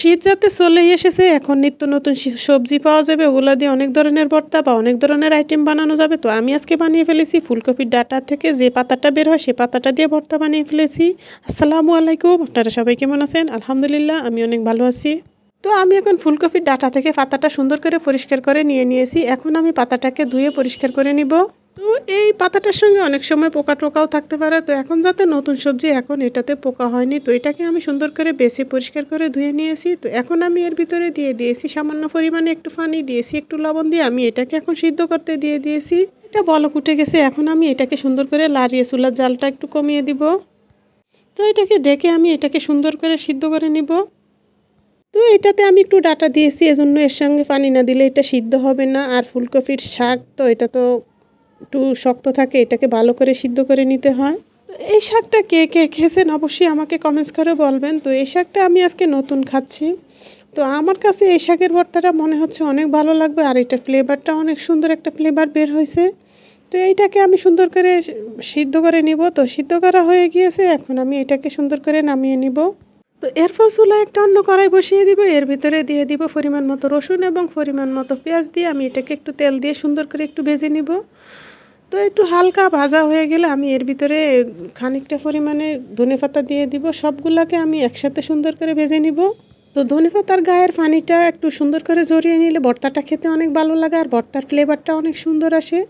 শীত যাতে চলেই এসেছে, এখন নিত্য নতুন সবজি পাওয়া যাবে, ওগুলো দিয়ে অনেক ধরনের ভর্তা বা অনেক ধরনের আইটেম বানানো যাবে। তো আমি আজকে বানিয়ে ফেলেছি ফুলকপির ডাটা থেকে, যে পাতাটা বের হয় সে পাতাটা দিয়ে ভর্তা বানিয়ে ফেলেছি। আসসালামু আলাইকুম, আপনারা সবাই কেমন আছেন? আলহামদুলিল্লাহ আমি অনেক ভালো আছি। তো আমি এখন ফুলকপির ডাটা থেকে পাতাটা সুন্দর করে পরিষ্কার করে নিয়ে নিয়েছি। এখন আমি পাতাটাকে ধুয়ে পরিষ্কার করে নিব। তো এই পাতাটার সঙ্গে অনেক সময় পোকা টোকাও থাকতে পারে। তো এখন যাতে নতুন সবজি এখন এটাতে পোকা হয়নি, তো এটাকে আমি সুন্দর করে বেশি পরিষ্কার করে ধুয়ে নিয়েছি। তো এখন আমি এর ভিতরে দিয়ে দিয়েছি সামান্য পরিমাণে একটু পানি, দিয়েছি একটু লবণ দিয়ে আমি এটাকে এখন সিদ্ধ করতে দিয়ে দিয়েছি। এটা বলক উঠে গেছে, এখন আমি এটাকে সুন্দর করে লাড়িয়ে চুলার জালটা একটু কমিয়ে দিব। তো এটাকে ডেকে আমি এটাকে সুন্দর করে সিদ্ধ করে নিব। তো এটাতে আমি একটু ডাটা দিয়েছি, এজন্য এর সঙ্গে পানি না দিলে এটা সিদ্ধ হবে না। আর ফুলকপির শাক, তো এটা তো একটু শক্ত থাকে, এটাকে ভালো করে সিদ্ধ করে নিতে হয়। এই শাকটা কে কে খেয়েছেন অবশ্যই আমাকে কমেন্টস করে বলবেন। তো এই শাকটা আমি আজকে নতুন খাচ্ছি। তো আমার কাছে এই শাকের ভর্তাটা মনে হচ্ছে অনেক ভালো লাগবে আর এটার ফ্লেভারটা অনেক সুন্দর একটা ফ্লেভার বের হয়েছে। তো এইটাকে আমি সুন্দর করে সিদ্ধ করে নিব। তো সিদ্ধ করা হয়ে গিয়েছে, এখন আমি এটাকে সুন্দর করে নামিয়ে নিব। তো এরপর চুলা একটা অন্য কড়াই বসিয়ে দিব, এর ভিতরে দিয়ে দিব পরিমাণ মতো রসুন এবং পরিমাণ মতো পেঁয়াজ দিয়ে আমি এটাকে একটু তেল দিয়ে সুন্দর করে একটু ভেজে নিব। তো একটু হালকা ভাজা হয়ে গেলে আমি এর ভিতরে খানিকটা পরিমাণে ধনে পাতা দিয়ে দিব, সবগুলাকে আমি একসাথে সুন্দর করে ভেজে নিব। তো ধনে পাতার গায়ের পানিটা একটু সুন্দর করে জড়িয়ে নিলে ভর্তাটা খেতে অনেক ভালো লাগে, আর ভর্তার ফ্লেভারটা অনেক সুন্দর আসে।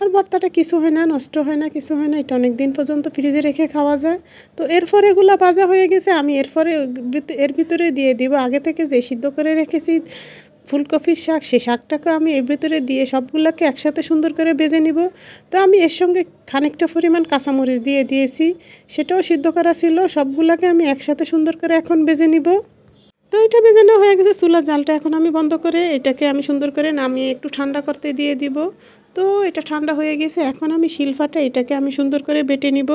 আর ভর্তাটা কিছু হয় না, নষ্ট হয় না, কিছু হয় না, এটা অনেক দিন পর্যন্ত ফ্রিজে রেখে খাওয়া যায়। তো এরপর এগুলো ভাজা হয়ে গেছে, আমি এরপরে এর ভিতরে দিয়ে দিব। আগে থেকে যে সিদ্ধ করে রেখেছি ফুলকপির শাক সেই শাকটাকে আমি এর ভিতরে দিয়ে সবগুলোকে একসাথে সুন্দর করে বেজে নিব। তো আমি এর সঙ্গে খানিকটা পরিমাণ কাঁচামরিচ দিয়ে দিয়েছি, সেটাও সিদ্ধ করা ছিল, সবগুলোকে আমি একসাথে সুন্দর করে এখন বেজে নিব। তো এটা নেওয়া হয়ে গেছে চুলার জালটা এখন আমি বন্ধ করে এটাকে আমি সুন্দর করে নামিয়ে একটু ঠান্ডা করতে দিয়ে দিব। তো এটা ঠান্ডা হয়ে গেছে, এখন আমি শিলফাটা এটাকে আমি সুন্দর করে বেটে নিব।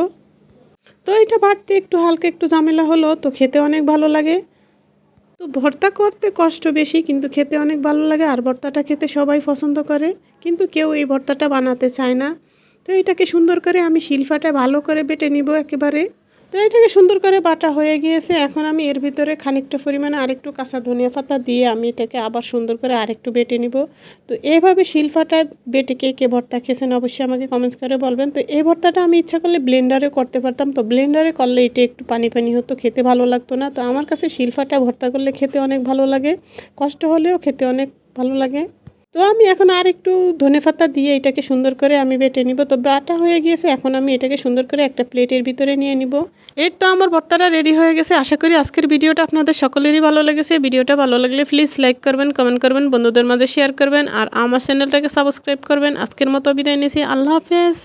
তো এটা বাড়তে একটু হালকা একটু ঝামেলা হলো, তো খেতে অনেক ভালো লাগে। তো ভর্তা করতে কষ্ট বেশি, কিন্তু খেতে অনেক ভালো লাগে আর ভর্তাটা খেতে সবাই পছন্দ করে, কিন্তু কেউ এই ভর্তাটা বানাতে চায় না। তো এটাকে সুন্দর করে আমি শিলফাটা ভালো করে বেটে নিব একেবারে। তো এটাকে সুন্দর করে বাটা হয়ে গিয়েছে। এখন আমি এর ভিতরে খানিকটা পরিমাণে আরেকটু কাঁচা ধনিয়া পাতা দিয়ে আমি এটাকে আবার সুন্দর করে আরেকটু বেটে নিব। তো এইভাবে শিলফাটা বেটে কে কে ভর্তা খেয়েছেন অবশ্যই আমাকে কমেন্টস করে বলবেন। তো এই ভর্তাটা আমি ইচ্ছা করলে ব্লেন্ডারে করতে পারতাম। তো ব্লেন্ডারে করলে এটা একটু পানি পানি হতো, খেতে ভালো লাগতো না। তো আমার কাছে শিলফাটা ভর্তা করলে খেতে অনেক ভালো লাগে। কষ্ট হলেও খেতে অনেক ভালো লাগে। তো আমি এখন আর একটু ধনে পাতা দিয়ে এটাকে সুন্দর করে আমি বেটে নিব। তো বাটা হয়ে গিয়েছে, এখন আমি এটাকে সুন্দর করে একটা প্লেটের ভিতরে নিয়ে নিব। এর তো আমার ভর্তাটা রেডি হয়ে গেছে। আশা করি আজকের ভিডিওটা আপনাদের সকলেরই ভালো লেগেছে। ভিডিওটা ভালো লাগলে প্লিজ লাইক করবেন কমেন্ট করবেন, বন্ধুদের মাঝে শেয়ার করবেন, আর আমার চ্যানেলটাকে সাবস্ক্রাইব করবেন। আজকের মতো বিদায় নিয়েছি আল্লাহ হাফেজ।